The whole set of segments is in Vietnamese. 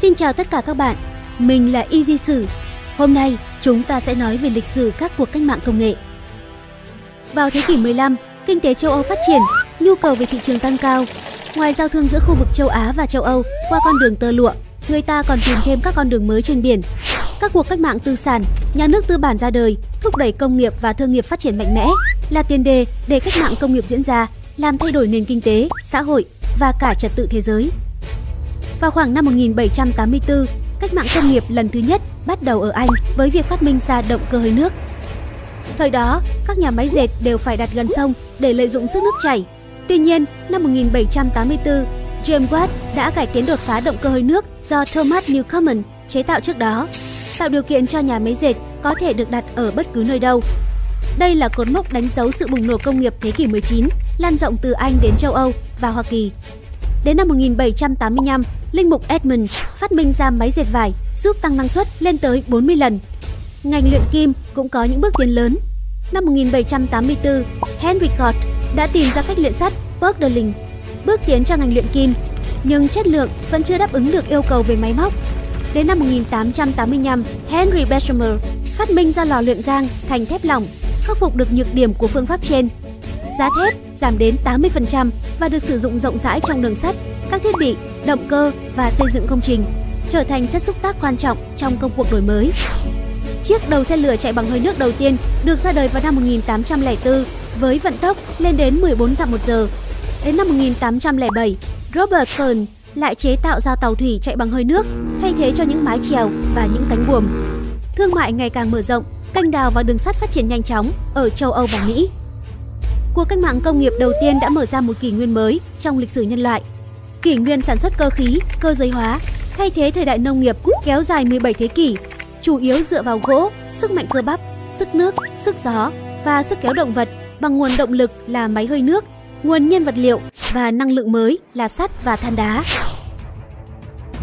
Xin chào tất cả các bạn, mình là Easy Sử. Hôm nay chúng ta sẽ nói về lịch sử các cuộc cách mạng công nghệ. Vào thế kỷ 15, kinh tế châu Âu phát triển, nhu cầu về thị trường tăng cao. Ngoài giao thương giữa khu vực châu Á và châu Âu qua con đường tơ lụa, người ta còn tìm thêm các con đường mới trên biển. Các cuộc cách mạng tư sản, nhà nước tư bản ra đời, thúc đẩy công nghiệp và thương nghiệp phát triển mạnh mẽ, là tiền đề để cách mạng công nghiệp diễn ra, làm thay đổi nền kinh tế, xã hội và cả trật tự thế giới. Vào khoảng năm 1784, cách mạng công nghiệp lần thứ nhất bắt đầu ở Anh với việc phát minh ra động cơ hơi nước. Thời đó, các nhà máy dệt đều phải đặt gần sông để lợi dụng sức nước chảy. Tuy nhiên, năm 1784, James Watt đã cải tiến đột phá động cơ hơi nước do Thomas Newcomen chế tạo trước đó, tạo điều kiện cho nhà máy dệt có thể được đặt ở bất cứ nơi đâu. Đây là cột mốc đánh dấu sự bùng nổ công nghiệp thế kỷ 19, lan rộng từ Anh đến châu Âu và Hoa Kỳ. Đến năm 1785, linh mục Edmund phát minh ra máy dệt vải giúp tăng năng suất lên tới 40 lần. Ngành luyện kim cũng có những bước tiến lớn. Năm 1784, Henry Cort đã tìm ra cách luyện sắt Bergdorling, bước tiến cho ngành luyện kim, nhưng chất lượng vẫn chưa đáp ứng được yêu cầu về máy móc. Đến năm 1885, Henry Bessemer phát minh ra lò luyện gang thành thép lỏng, khắc phục được nhược điểm của phương pháp trên. Giá thép giảm đến 80% và được sử dụng rộng rãi trong đường sắt, các thiết bị, động cơ và xây dựng công trình, trở thành chất xúc tác quan trọng trong công cuộc đổi mới. Chiếc đầu xe lửa chạy bằng hơi nước đầu tiên được ra đời vào năm 1804 với vận tốc lên đến 14 dặm một giờ. Đến năm 1807, Robert Fern lại chế tạo ra tàu thủy chạy bằng hơi nước thay thế cho những mái chèo và những cánh buồm. Thương mại ngày càng mở rộng, canh đào và đường sắt phát triển nhanh chóng ở châu Âu và Mỹ. Cuộc cách mạng công nghiệp đầu tiên đã mở ra một kỷ nguyên mới trong lịch sử nhân loại. Kỷ nguyên sản xuất cơ khí, cơ giới hóa, thay thế thời đại nông nghiệp kéo dài 17 thế kỷ, chủ yếu dựa vào gỗ, sức mạnh cơ bắp, sức nước, sức gió và sức kéo động vật bằng nguồn động lực là máy hơi nước, nguồn nhiên vật liệu và năng lượng mới là sắt và than đá.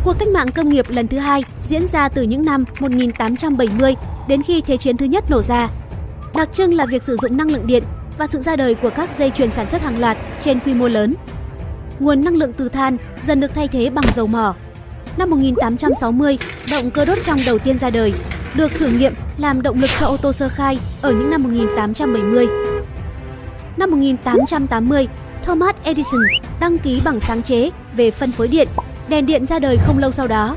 Cuộc cách mạng công nghiệp lần thứ hai diễn ra từ những năm 1870 đến khi Thế chiến thứ nhất nổ ra. Đặc trưng là việc sử dụng năng lượng điện và sự ra đời của các dây chuyền sản xuất hàng loạt trên quy mô lớn. Nguồn năng lượng từ than dần được thay thế bằng dầu mỏ. Năm 1860, động cơ đốt trong đầu tiên ra đời, được thử nghiệm làm động lực cho ô tô sơ khai ở những năm 1870. Năm 1880, Thomas Edison đăng ký bằng sáng chế về phân phối điện, đèn điện ra đời không lâu sau đó.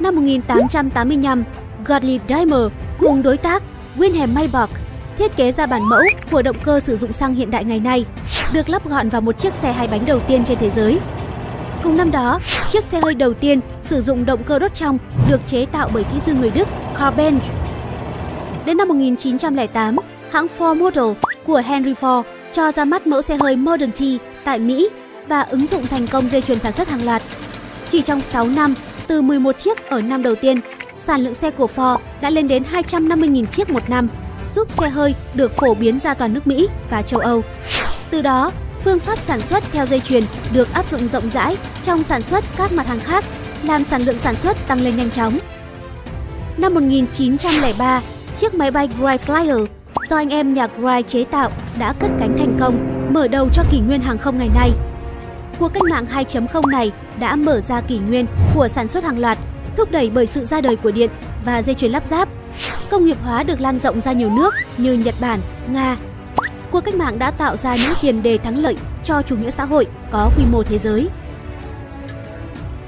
Năm 1885, Gottlieb Daimler cùng đối tác Wilhelm Maybach thiết kế ra bản mẫu của động cơ sử dụng xăng hiện đại ngày nay, được lắp gọn vào một chiếc xe hai bánh đầu tiên trên thế giới. Cùng năm đó, chiếc xe hơi đầu tiên sử dụng động cơ đốt trong được chế tạo bởi kỹ sư người Đức Karl Benz. Đến năm 1908, hãng Ford Model của Henry Ford cho ra mắt mẫu xe hơi Model T tại Mỹ và ứng dụng thành công dây chuyền sản xuất hàng loạt. Chỉ trong 6 năm, từ 11 chiếc ở năm đầu tiên, sản lượng xe của Ford đã lên đến 250.000 chiếc một năm giúp xe hơi được phổ biến ra toàn nước Mỹ và châu Âu. Từ đó, phương pháp sản xuất theo dây chuyền được áp dụng rộng rãi trong sản xuất các mặt hàng khác, làm sản lượng sản xuất tăng lên nhanh chóng. Năm 1903, chiếc máy bay Wright Flyer do anh em nhà Wright chế tạo đã cất cánh thành công, mở đầu cho kỷ nguyên hàng không ngày nay. Cuộc cách mạng 2.0 này đã mở ra kỷ nguyên của sản xuất hàng loạt, thúc đẩy bởi sự ra đời của điện và dây chuyền lắp ráp Công nghiệp hóa được lan rộng ra nhiều nước như Nhật Bản, Nga. Cuộc cách mạng đã tạo ra những tiền đề thắng lợi cho chủ nghĩa xã hội có quy mô thế giới.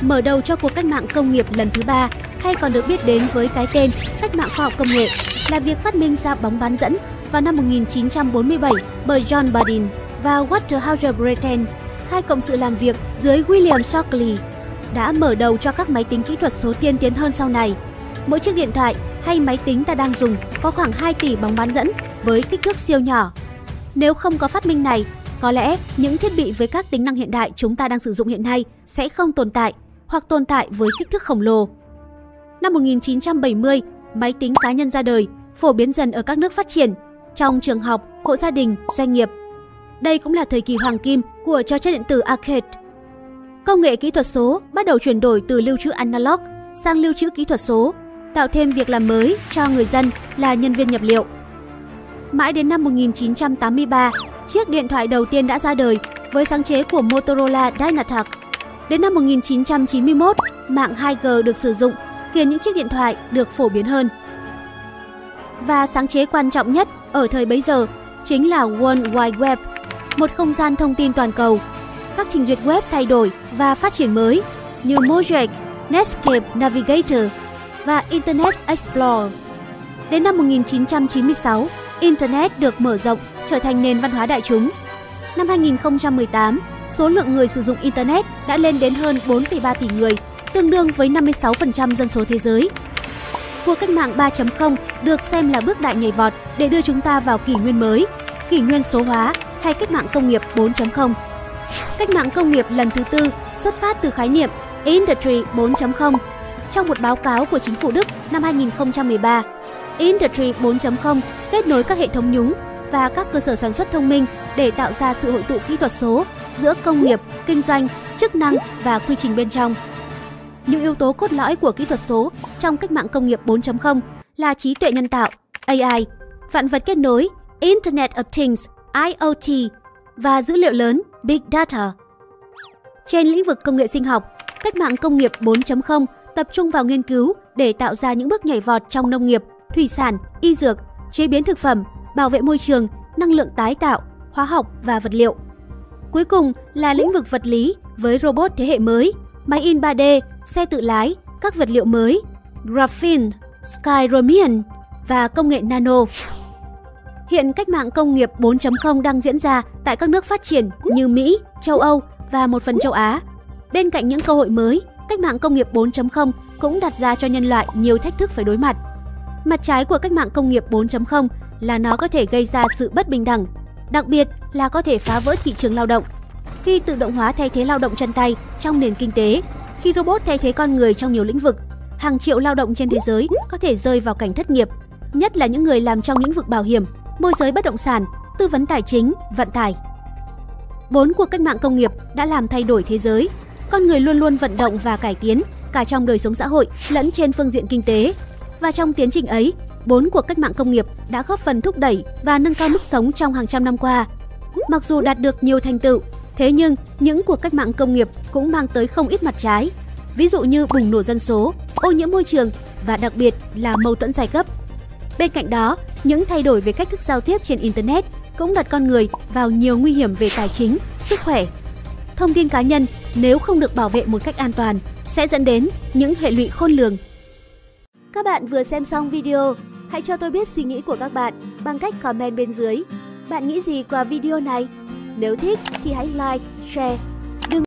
Mở đầu cho cuộc cách mạng công nghiệp lần thứ ba hay còn được biết đến với cái tên cách mạng khoa học công nghệ là việc phát minh ra bóng bán dẫn vào năm 1947 bởi John Bardeen và Waterhouse Britten, hai cộng sự làm việc dưới William Shockley, đã mở đầu cho các máy tính kỹ thuật số tiên tiến hơn sau này. Mỗi chiếc điện thoại hay máy tính ta đang dùng có khoảng 2 tỷ bóng bán dẫn với kích thước siêu nhỏ. Nếu không có phát minh này, có lẽ những thiết bị với các tính năng hiện đại chúng ta đang sử dụng hiện nay sẽ không tồn tại hoặc tồn tại với kích thước khổng lồ. Năm 1970, máy tính cá nhân ra đời, phổ biến dần ở các nước phát triển, trong trường học, hộ gia đình, doanh nghiệp. Đây cũng là thời kỳ hoàng kim của trò chơi điện tử arcade. Công nghệ kỹ thuật số bắt đầu chuyển đổi từ lưu trữ analog sang lưu trữ kỹ thuật số tạo thêm việc làm mới cho người dân là nhân viên nhập liệu. Mãi đến năm 1983, chiếc điện thoại đầu tiên đã ra đời với sáng chế của Motorola Dynatac. Đến năm 1991, mạng 2G được sử dụng khiến những chiếc điện thoại được phổ biến hơn. Và sáng chế quan trọng nhất ở thời bấy giờ chính là World Wide Web, một không gian thông tin toàn cầu. Các trình duyệt web thay đổi và phát triển mới như Mosaic, Netscape Navigator và Internet Explorer. Đến năm 1996, Internet được mở rộng trở thành nền văn hóa đại chúng. Năm 2018, số lượng người sử dụng Internet đã lên đến hơn 4,3 tỷ người, tương đương với 56% dân số thế giới. Cuộc cách mạng 3.0 được xem là bước đại nhảy vọt để đưa chúng ta vào kỷ nguyên mới, kỷ nguyên số hóa hay cách mạng công nghiệp 4.0. Cách mạng công nghiệp lần thứ tư xuất phát từ khái niệm Industry 4.0 trong một báo cáo của chính phủ Đức năm 2013. Industry 4.0 kết nối các hệ thống nhúng và các cơ sở sản xuất thông minh để tạo ra sự hội tụ kỹ thuật số giữa công nghiệp, kinh doanh, chức năng và quy trình bên trong. Những yếu tố cốt lõi của kỹ thuật số trong cách mạng công nghiệp 4.0 là trí tuệ nhân tạo, AI, vạn vật kết nối, Internet of Things, IoT và dữ liệu lớn, Big Data. Trên lĩnh vực công nghệ sinh học, cách mạng công nghiệp 4.0 tập trung vào nghiên cứu để tạo ra những bước nhảy vọt trong nông nghiệp, thủy sản, y dược, chế biến thực phẩm, bảo vệ môi trường, năng lượng tái tạo, hóa học và vật liệu. Cuối cùng là lĩnh vực vật lý với robot thế hệ mới, máy in 3D, xe tự lái, các vật liệu mới, graphene, skyromian và công nghệ nano. Hiện cách mạng công nghiệp 4.0 đang diễn ra tại các nước phát triển như Mỹ, châu Âu và một phần châu Á. Bên cạnh những cơ hội mới, cách mạng công nghiệp 4.0 cũng đặt ra cho nhân loại nhiều thách thức phải đối mặt. Mặt trái của cách mạng công nghiệp 4.0 là nó có thể gây ra sự bất bình đẳng, đặc biệt là có thể phá vỡ thị trường lao động. Khi tự động hóa thay thế lao động chân tay trong nền kinh tế, khi robot thay thế con người trong nhiều lĩnh vực, hàng triệu lao động trên thế giới có thể rơi vào cảnh thất nghiệp, nhất là những người làm trong lĩnh vực bảo hiểm, môi giới bất động sản, tư vấn tài chính, vận tải. Bốn cuộc cách mạng công nghiệp đã làm thay đổi thế giới. Con người luôn luôn vận động và cải tiến cả trong đời sống xã hội lẫn trên phương diện kinh tế. Và trong tiến trình ấy, bốn cuộc cách mạng công nghiệp đã góp phần thúc đẩy và nâng cao mức sống trong hàng trăm năm qua. Mặc dù đạt được nhiều thành tựu, thế nhưng những cuộc cách mạng công nghiệp cũng mang tới không ít mặt trái. Ví dụ như bùng nổ dân số, ô nhiễm môi trường và đặc biệt là mâu thuẫn giai cấp. Bên cạnh đó, những thay đổi về cách thức giao tiếp trên Internet cũng đặt con người vào nhiều nguy hiểm về tài chính, sức khỏe. Thông tin cá nhân nếu không được bảo vệ một cách an toàn sẽ dẫn đến những hệ lụy khôn lường. Các bạn vừa xem xong video, hãy cho tôi biết suy nghĩ của các bạn bằng cách comment bên dưới. Bạn nghĩ gì qua video này? Nếu thích thì hãy like, share